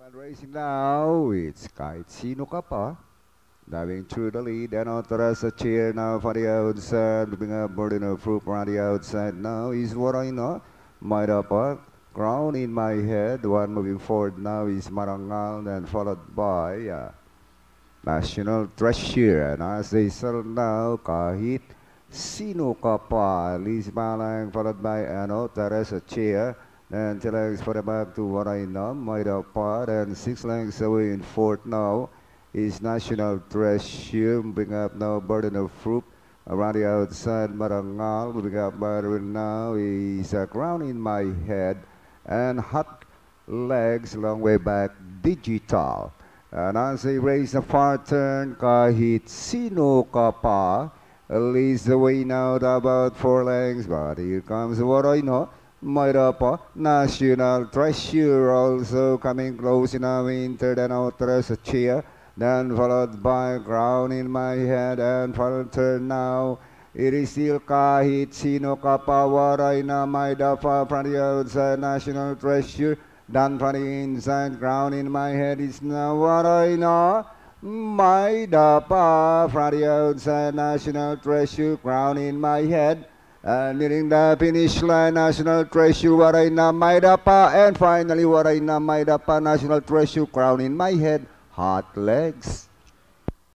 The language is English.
And racing now, it's kahit sino ka pa. Diving through the lead, and on Teresa chair now for the outside, moving up burden of fruit around the outside now is what I know. Might up crown in my head, one moving forward now is Marangal, then followed by uh, National Treasure. And as they settle now, kahit sino ka pa, Liz Malang, followed by ano, Teresa chair. Then two lengths for the back to what I know, might up par, and six lengths away in fourth now is National Treasure, moving up now, Burden of Fruit. Around the outside, Marangal, moving up Byron now is a crown in my head, and hot legs, long way back, digital. And as they raise the far turn, kahit sino ka pa, leads the way now about four lengths, but here comes what I know. Mayda Pa, National Treasure also coming close in a winter, then outer a cheer. Then followed by crown in my head and final now. It is still kahit sino ka pa Waray Na Mayda Pa the outside national treasure. Done the inside crown in my head is now waray na. Mayda Pa the outside national treasure crown in my head. And nearing the finish line, National Treasure, Waray Na Mayda Pa. And finally, Waray Na Mayda Pa, National Treasure, crown in my head, hot legs.